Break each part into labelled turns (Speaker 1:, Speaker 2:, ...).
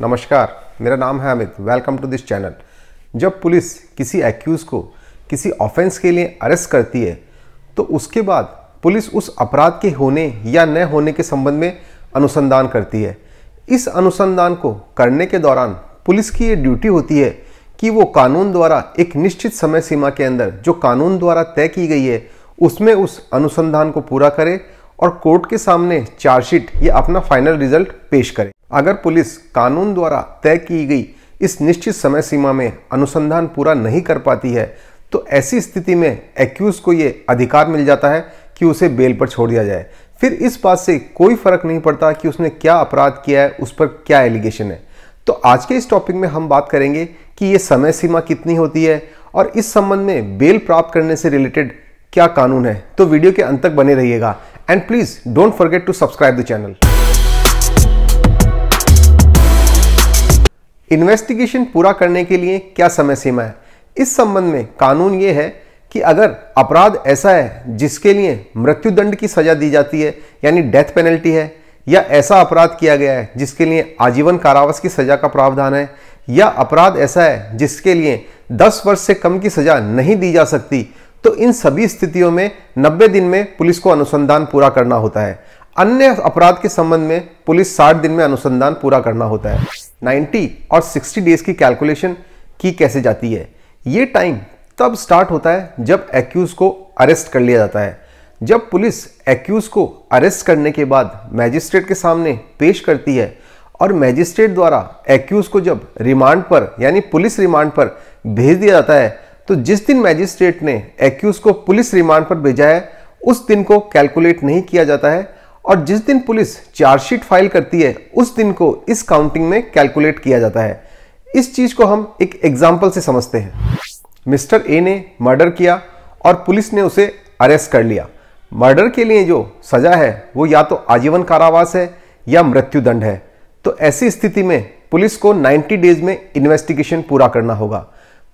Speaker 1: नमस्कार, मेरा नाम है Amit. Welcome to this channel जब पुलिस किसी एक्यूज को किसी ऑफेंस के लिए अरेस्ट करती है तो उसके बाद पुलिस उस अपराध के होने या न होने के संबंध में अनुसंधान करती है। इस अनुसंधान को करने के दौरान पुलिस की ये ड्यूटी होती है कि वो कानून द्वारा एक निश्चित समय सीमा के अंदर जो कानून द्वारा तय की गई है, उसमें उस अनुसंधान को पूरा करे और कोर्ट के सामने चार्जशीट या अपना फाइनल रिज़ल्ट पेश करे। अगर पुलिस कानून द्वारा तय की गई इस निश्चित समय सीमा में अनुसंधान पूरा नहीं कर पाती है तो ऐसी स्थिति में एक्यूज को ये अधिकार मिल जाता है कि उसे बेल पर छोड़ दिया जाए। फिर इस बात से कोई फ़र्क नहीं पड़ता कि उसने क्या अपराध किया है, उस पर क्या एलिगेशन है। तो आज के इस टॉपिक में हम बात करेंगे कि ये समय सीमा कितनी होती है और इस संबंध में बेल प्राप्त करने से रिलेटेड क्या कानून है। तो वीडियो के अंत तक बने रहिएगा। And please don't forget to subscribe the channel investigation पूरा करने के लिए क्या समय सीमा है? इस संबंध में कानून ये है कि अगर अपराध ऐसा है जिसके लिए मृत्युदंड की सजा दी जाती है, यानी डेथ पेनल्टी है, या ऐसा अपराध किया गया है जिसके लिए आजीवन कारावास की सजा का प्रावधान है, या अपराध ऐसा है जिसके लिए 10 वर्ष से कम की सजा नहीं दी जा सकती तो इन सभी स्थितियों में 90 दिन में पुलिस को अनुसंधान पूरा करना होता है। अन्य अपराध के संबंध में पुलिस 60 दिन में अनुसंधान पूरा करना होता है। 90 और 60 डेज़ की कैलकुलेशन की कैसे जाती है? ये टाइम तब स्टार्ट होता है जब एक्यूज को अरेस्ट कर लिया जाता है। जब पुलिस एक्यूज को अरेस्ट करने के बाद मैजिस्ट्रेट के सामने पेश करती है और मैजिस्ट्रेट द्वारा एक्यूज को जब रिमांड पर, यानी पुलिस रिमांड पर भेज दिया जाता है तो जिस दिन मैजिस्ट्रेट ने एक्यूज को पुलिस रिमांड पर भेजा है, उस दिन को कैलकुलेट नहीं किया जाता है। और जिस दिन पुलिस चार्जशीट फ़ाइल करती है, उस दिन को इस काउंटिंग में कैलकुलेट किया जाता है। इस चीज़ को हम एक एग्ज़ाम्पल से समझते हैं। मिस्टर ए ने मर्डर किया और पुलिस ने उसे अरेस्ट कर लिया। मर्डर के लिए जो सजा है, वो या तो आजीवन कारावास है या मृत्युदंड है। तो ऐसी स्थिति में पुलिस को 90 डेज़ में इन्वेस्टिगेशन पूरा करना होगा।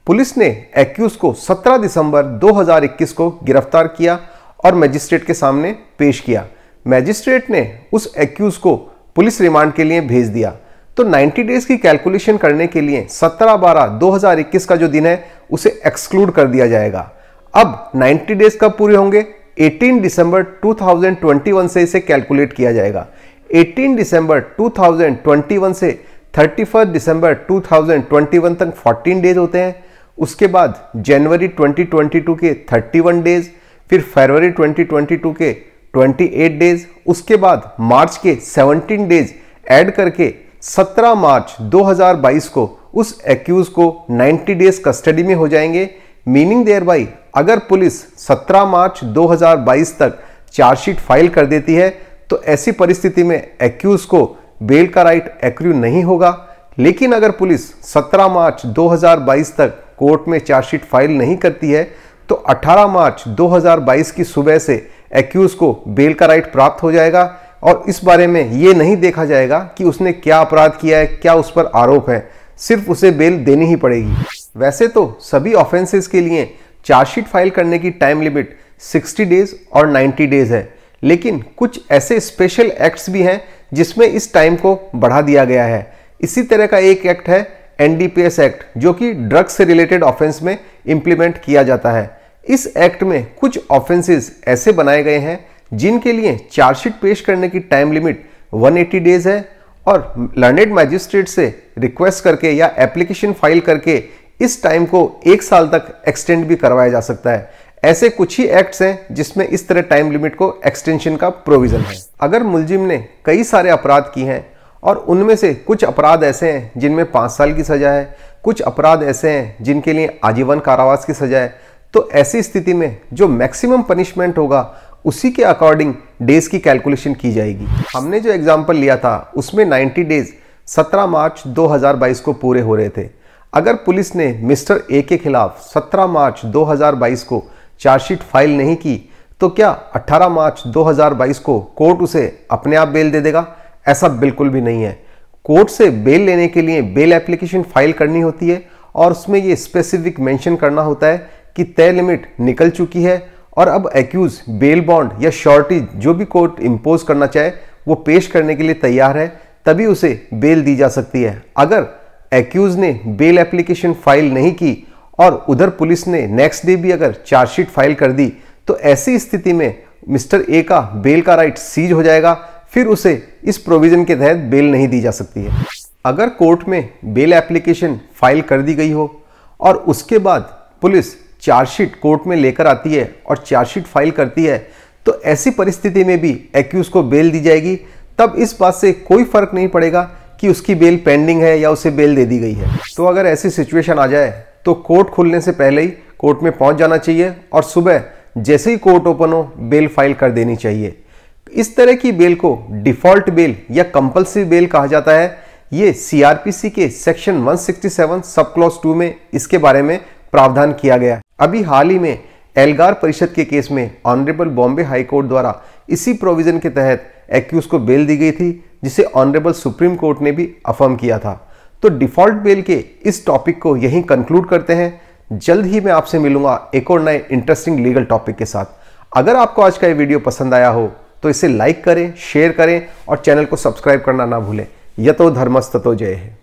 Speaker 1: पुलिस ने एक्यूज को 17 दिसंबर 2021 को गिरफ़्तार किया और मजिस्ट्रेट के सामने पेश किया। मैजिस्ट्रेट ने उस एक्यूज को पुलिस रिमांड के लिए भेज दिया। तो 90 डेज़ की कैलकुलेशन करने के लिए 17 बारह 2021 का जो दिन है, उसे एक्सक्लूड कर दिया जाएगा। अब 90 डेज़ कब पूरे होंगे? 18 दिसंबर 2021 से इसे कैलकुलेट किया जाएगा। 18 दिसंबर 2021 से 31 दिसंबर 2021 तक 14 डेज़ होते हैं। उसके बाद जनवरी 2022 के 31 डेज़, फिर फरवरी 2022 के 28 डेज़, उसके बाद मार्च के 17 डेज़ ऐड करके 17 मार्च 2022 को उस एक्यूज को 90 डेज़ कस्टडी में हो जाएँगे। मीनिंग देयर बाई अगर पुलिस 17 मार्च 2022 तक चार्जशीट फ़ाइल कर देती है तो ऐसी परिस्थिति में एक्यूज को बेल का राइट एक्रू नहीं होगा। लेकिन अगर पुलिस 17 मार्च 2022 तक कोर्ट में चार्जशीट फ़ाइल नहीं करती है तो 18 मार्च 2022 की सुबह से एक्यूज को बेल का राइट प्राप्त हो जाएगा और इस बारे में ये नहीं देखा जाएगा कि उसने क्या अपराध किया है, क्या उस पर आरोप है। सिर्फ़ उसे बेल देनी ही पड़ेगी। वैसे तो सभी ऑफेंसेस के लिए चार्जशीट फ़ाइल करने की टाइम लिमिट 60 डेज़ और 90 डेज़ है। लेकिन कुछ ऐसे स्पेशल एक्ट्स भी हैं जिसमें इस टाइम को बढ़ा दिया गया है। इसी तरह का एक एक्ट है एनडीपीएस एक्ट जो कि ड्रग्स से रिलेटेड ऑफेंस में इंप्लीमेंट किया जाता है। इस एक्ट में कुछ ऑफेंसेस ऐसे बनाए गए हैं जिनके लिए चार्जशीट पेश करने की टाइम लिमिट 180 डेज़ है और लर्नेड मैजिस्ट्रेट से रिक्वेस्ट करके या एप्लीकेशन फ़ाइल करके इस टाइम को एक साल तक एक्सटेंड भी करवाया जा सकता है। ऐसे कुछ ही एक्ट्स हैं जिसमें इस तरह टाइम लिमिट को एक्सटेंशन का प्रोविज़न है। अगर मुलजिम ने कई सारे अपराध किए हैं और उनमें से कुछ अपराध ऐसे हैं जिनमें पाँच साल की सजा है, कुछ अपराध ऐसे हैं जिनके लिए आजीवन कारावास की सजा है तो ऐसी स्थिति में जो मैक्सिमम पनिशमेंट होगा, उसी के अकॉर्डिंग डेज़ की कैलकुलेशन की जाएगी। हमने जो एग्ज़ाम्पल लिया था, उसमें 90 डेज़ 17 मार्च 2022 को पूरे हो रहे थे। अगर पुलिस ने मिस्टर ए के खिलाफ 17 मार्च 2022 को चार्जशीट फ़ाइल नहीं की तो क्या 18 मार्च 2022 को कोर्ट उसे अपने आप बेल दे देगा? ऐसा बिल्कुल भी नहीं है। कोर्ट से बेल लेने के लिए बेल एप्लीकेशन फ़ाइल करनी होती है और उसमें ये स्पेसिफिक मेंशन करना होता है कि तय लिमिट निकल चुकी है और अब एक्यूज बेल बॉन्ड या शॉर्टी जो भी कोर्ट इम्पोज करना चाहे, वो पेश करने के लिए तैयार है, तभी उसे बेल दी जा सकती है। अगर एक्यूज ने बेल एप्लीकेशन फ़ाइल नहीं की और उधर पुलिस ने नेक्स्ट डे भी अगर चार्जशीट फ़ाइल कर दी तो ऐसी स्थिति में मिस्टर ए का बेल का राइट सीज हो जाएगा, फिर उसे इस प्रोविज़न के तहत बेल नहीं दी जा सकती है। अगर कोर्ट में बेल एप्लीकेशन फ़ाइल कर दी गई हो और उसके बाद पुलिस चार्जशीट कोर्ट में लेकर आती है और चार्जशीट फ़ाइल करती है तो ऐसी परिस्थिति में भी एक्यूज को बेल दी जाएगी। तब इस बात से कोई फ़र्क नहीं पड़ेगा कि उसकी बेल पेंडिंग है या उसे बेल दे दी गई है। तो अगर ऐसी सिचुएशन आ जाए तो कोर्ट खुलने से पहले ही कोर्ट में पहुँच जाना चाहिए और सुबह जैसे ही कोर्ट ओपन हो बेल फ़ाइल कर देनी चाहिए। इस तरह की बेल को डिफ़ॉल्ट बेल या कंपल्सरी बेल कहा जाता है। ये सीआरपीसी के सेक्शन 167 सब क्लॉज 2 में इसके बारे में प्रावधान किया गया। अभी हाल ही में एलगार परिषद के केस में ऑनरेबल बॉम्बे हाई कोर्ट द्वारा इसी प्रोविज़न के तहत एक्यूज को बेल दी गई थी, जिसे ऑनरेबल सुप्रीम कोर्ट ने भी अफर्म किया था। तो डिफ़ॉल्ट बेल के इस टॉपिक को यहीं कंक्लूड करते हैं। जल्द ही मैं आपसे मिलूँगा एक और नए इंटरेस्टिंग लीगल टॉपिक के साथ। अगर आपको आज का ये वीडियो पसंद आया हो तो इसे लाइक करें, शेयर करें और चैनल को सब्सक्राइब करना ना भूलें। यतो धर्मस्ततो जय है